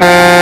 Música